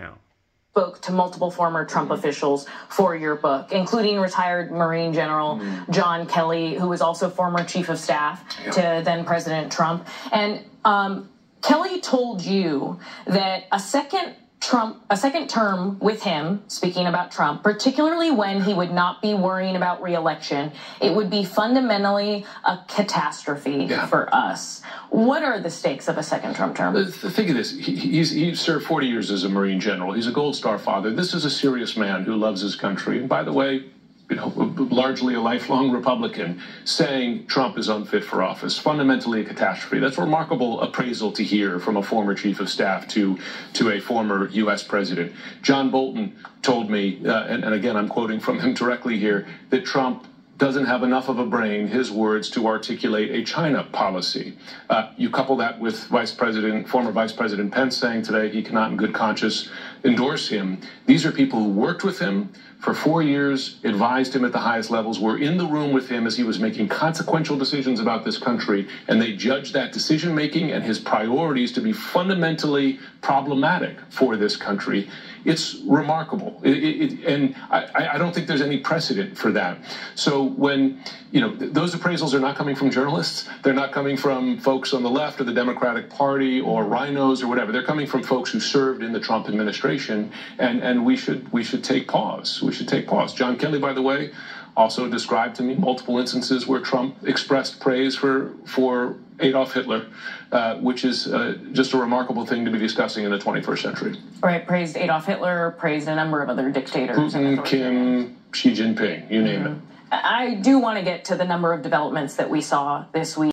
now spoke to multiple former Trump officials for your book, including retired Marine General mm. John Kelly, who was also former chief of staff yeah. to then President Trump. And um, Kelly told you that a second Trump, a second term with him, speaking about Trump, particularly when he would not be worrying about reelection, it would be fundamentally a catastrophe yeah. for us. What are the stakes of a second Trump term? Thing of this, he, he's, he served 40 years as a Marine general. He's a Gold Star father. This is a serious man who loves his country. And by the way, you know, largely a lifelong Republican, saying Trump is unfit for office. Fundamentally a catastrophe. That's remarkable appraisal to hear from a former chief of staff to, to a former U.S. president. John Bolton told me, uh, and, and again, I'm quoting from him directly here, that Trump doesn't have enough of a brain, his words, to articulate a China policy. Uh, you couple that with Vice President, former Vice President Pence saying today he cannot in good conscience endorse him. These are people who worked with him for four years, advised him at the highest levels, were in the room with him as he was making consequential decisions about this country, and they judged that decision making and his priorities to be fundamentally problematic for this country. It's remarkable, it, it, and I, I, don't think there's any precedent for that. So when you know those appraisals are not coming from journalists, they're not coming from folks on the left or the Democratic Party or RINOs or whatever. They're coming from folks who served in the Trump administration, and and we should we should take pause. We should take pause. John Kelly, by the way, also described to me multiple instances where Trump expressed praise for for Adolf Hitler, uh, which is uh, just a remarkable thing to be discussing in the 21st century. Right, praised Adolf Hitler, praised a number of other dictators. Putin, Kim, Xi Jinping, you name mm-hmm. it. I do want to get to the number of developments that we saw this week.